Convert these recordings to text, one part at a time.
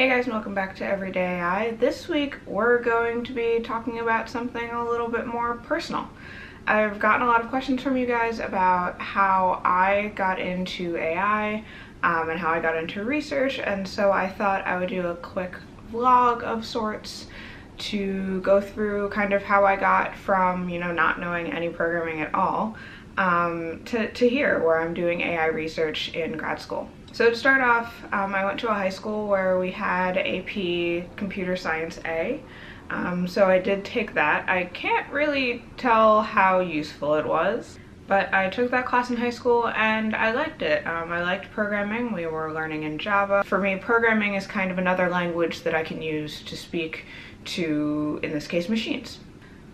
Hey guys and welcome back to Everyday AI. This week we're going to be talking about something a little bit more personal. I've gotten a lot of questions from you guys about how I got into AI um, and how I got into research and so I thought I would do a quick vlog of sorts to go through kind of how I got from, you know, not knowing any programming at all um, to, to here where I'm doing AI research in grad school. So to start off, um, I went to a high school where we had AP Computer Science A. Um, so I did take that. I can't really tell how useful it was, but I took that class in high school and I liked it. Um, I liked programming. We were learning in Java. For me, programming is kind of another language that I can use to speak to, in this case, machines.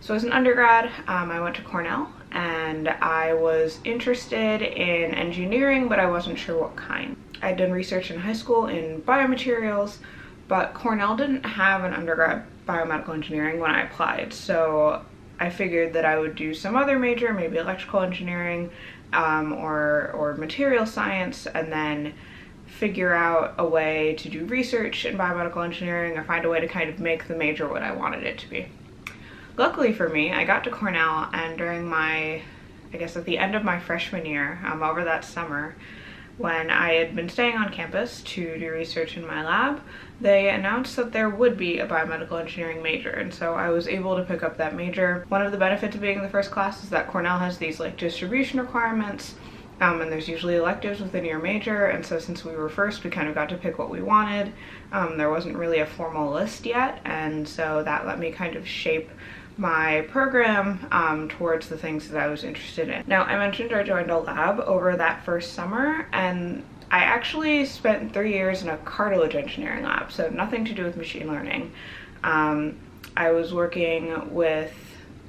So as an undergrad, um, I went to Cornell and I was interested in engineering, but I wasn't sure what kind. I'd done research in high school in biomaterials, but Cornell didn't have an undergrad biomedical engineering when I applied. So I figured that I would do some other major, maybe electrical engineering um, or, or material science, and then figure out a way to do research in biomedical engineering or find a way to kind of make the major what I wanted it to be. Luckily for me, I got to Cornell and during my, I guess at the end of my freshman year, um, over that summer, when I had been staying on campus to do research in my lab, they announced that there would be a biomedical engineering major and so I was able to pick up that major. One of the benefits of being in the first class is that Cornell has these like distribution requirements um, and there's usually electives within your major and so since we were first we kind of got to pick what we wanted. Um, there wasn't really a formal list yet and so that let me kind of shape my program um, towards the things that I was interested in. Now I mentioned I joined a lab over that first summer and I actually spent three years in a cartilage engineering lab, so nothing to do with machine learning. Um, I was working with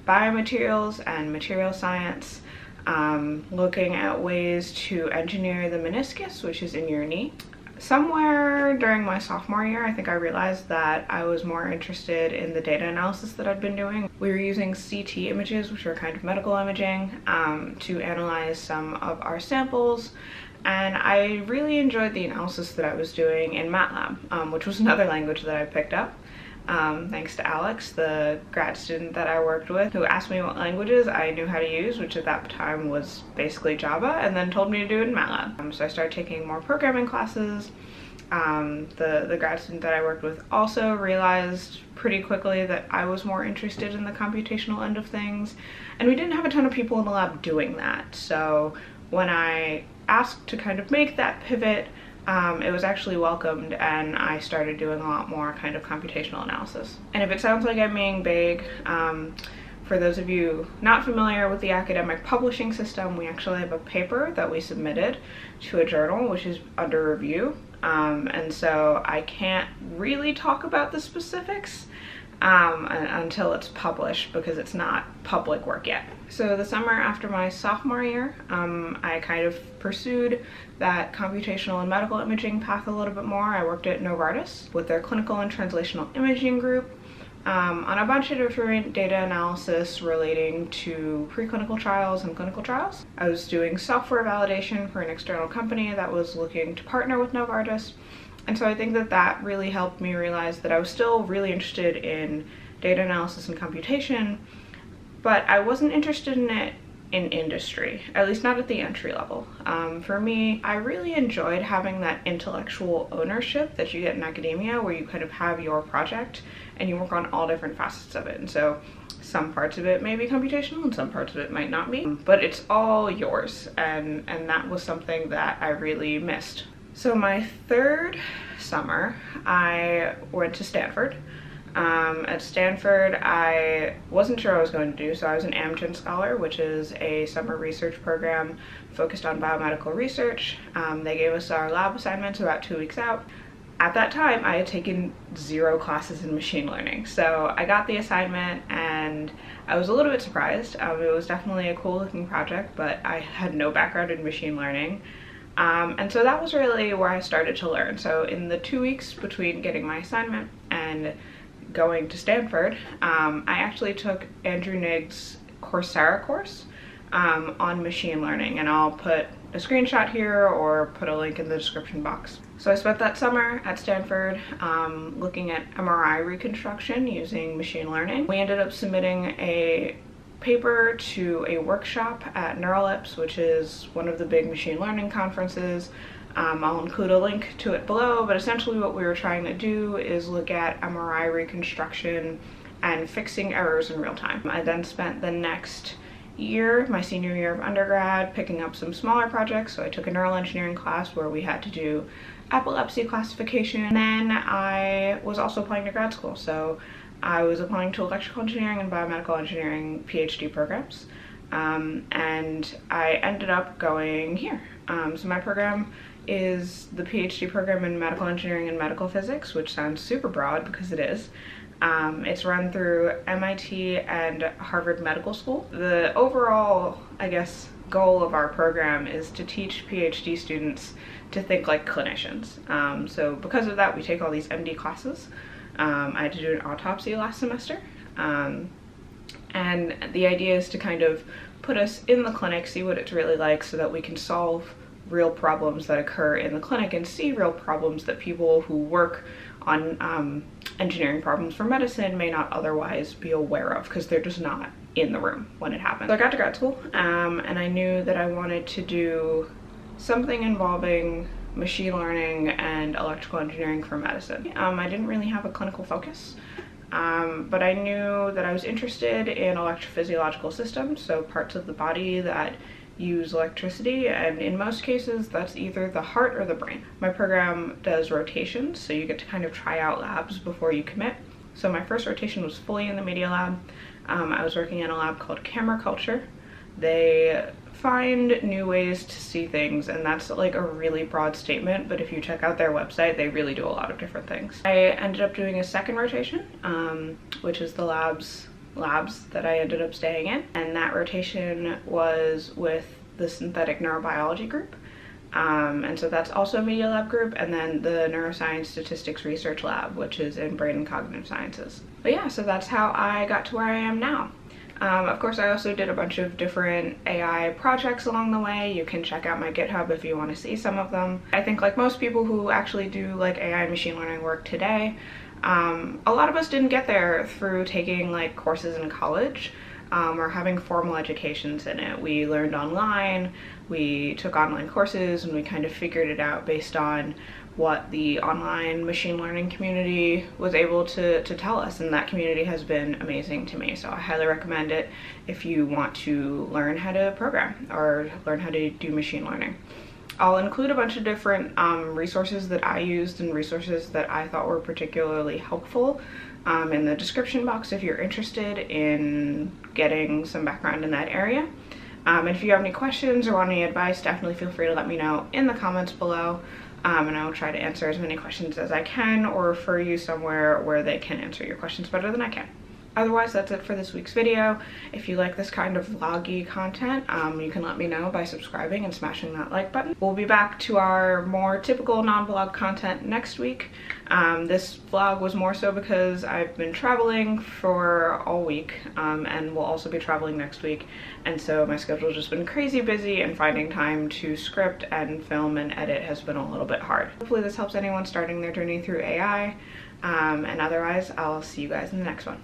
biomaterials and material science, um, looking at ways to engineer the meniscus, which is in your knee somewhere during my sophomore year, I think I realized that I was more interested in the data analysis that I'd been doing. We were using CT images, which are kind of medical imaging, um, to analyze some of our samples. And I really enjoyed the analysis that I was doing in MATLAB, um, which was another language that I picked up um, thanks to Alex, the grad student that I worked with, who asked me what languages I knew how to use, which at that time was basically Java, and then told me to do it in MATLAB. Um, so I started taking more programming classes. Um, the, the grad student that I worked with also realized pretty quickly that I was more interested in the computational end of things, and we didn't have a ton of people in the lab doing that. So when I asked to kind of make that pivot, um, it was actually welcomed and I started doing a lot more kind of computational analysis. And if it sounds like I'm being vague, um, for those of you not familiar with the academic publishing system, we actually have a paper that we submitted to a journal which is under review. Um, and so I can't really talk about the specifics um, until it's published because it's not public work yet. So the summer after my sophomore year, um, I kind of pursued that computational and medical imaging path a little bit more. I worked at Novartis with their clinical and translational imaging group um, on a bunch of different data analysis relating to preclinical trials and clinical trials. I was doing software validation for an external company that was looking to partner with Novartis and so I think that that really helped me realize that I was still really interested in data analysis and computation, but I wasn't interested in it in industry, at least not at the entry level. Um, for me, I really enjoyed having that intellectual ownership that you get in academia where you kind of have your project and you work on all different facets of it. And so some parts of it may be computational and some parts of it might not be, but it's all yours. And, and that was something that I really missed so my third summer, I went to Stanford. Um, at Stanford, I wasn't sure I was going to do, so I was an Amgen Scholar, which is a summer research program focused on biomedical research. Um, they gave us our lab assignments about two weeks out. At that time, I had taken zero classes in machine learning, so I got the assignment and I was a little bit surprised. Um, it was definitely a cool looking project, but I had no background in machine learning. Um, and so that was really where I started to learn. So in the two weeks between getting my assignment and going to Stanford, um, I actually took Andrew Ng's Coursera course um, on machine learning and I'll put a screenshot here or put a link in the description box. So I spent that summer at Stanford um, looking at MRI reconstruction using machine learning. We ended up submitting a paper to a workshop at NeurIPS, which is one of the big machine learning conferences. Um, I'll include a link to it below, but essentially what we were trying to do is look at MRI reconstruction and fixing errors in real time. I then spent the next year, my senior year of undergrad, picking up some smaller projects. So I took a neural engineering class where we had to do epilepsy classification. And then I was also applying to grad school. So I was applying to electrical engineering and biomedical engineering PhD programs. Um, and I ended up going here. Um, so my program is the PhD program in medical engineering and medical physics, which sounds super broad because it is. Um, it's run through MIT and Harvard Medical School. The overall, I guess, goal of our program is to teach PhD students to think like clinicians. Um, so because of that, we take all these MD classes. Um, I had to do an autopsy last semester. Um, and the idea is to kind of put us in the clinic, see what it's really like so that we can solve real problems that occur in the clinic and see real problems that people who work on um, engineering problems for medicine may not otherwise be aware of because they're just not in the room when it happens. So I got to grad school um, and I knew that I wanted to do something involving machine learning and electrical engineering for medicine. Um, I didn't really have a clinical focus. Um, but I knew that I was interested in electrophysiological systems, so parts of the body that use electricity and in most cases that's either the heart or the brain. My program does rotations so you get to kind of try out labs before you commit. So my first rotation was fully in the media lab. Um, I was working in a lab called camera culture. They find new ways to see things and that's like a really broad statement but if you check out their website they really do a lot of different things. I ended up doing a second rotation um, which is the labs labs that I ended up staying in and that rotation was with the synthetic neurobiology group. Um, and so that's also a media lab group and then the neuroscience statistics research lab which is in brain and cognitive sciences. But yeah so that's how I got to where I am now um, of course I also did a bunch of different AI projects along the way you can check out my github if you want to see some of them I think like most people who actually do like AI machine learning work today um, a lot of us didn't get there through taking like courses in college um, or having formal educations in it. We learned online, we took online courses, and we kind of figured it out based on what the online machine learning community was able to, to tell us and that community has been amazing to me so I highly recommend it if you want to learn how to program or learn how to do machine learning. I'll include a bunch of different um, resources that I used and resources that I thought were particularly helpful um, in the description box if you're interested in getting some background in that area. Um, and if you have any questions or want any advice, definitely feel free to let me know in the comments below. Um, and I will try to answer as many questions as I can or refer you somewhere where they can answer your questions better than I can. Otherwise, that's it for this week's video. If you like this kind of vloggy content, um, you can let me know by subscribing and smashing that like button. We'll be back to our more typical non-vlog content next week. Um, this vlog was more so because I've been traveling for all week um, and will also be traveling next week. And so my schedule's just been crazy busy and finding time to script and film and edit has been a little bit hard. Hopefully this helps anyone starting their journey through AI. Um, and otherwise, I'll see you guys in the next one.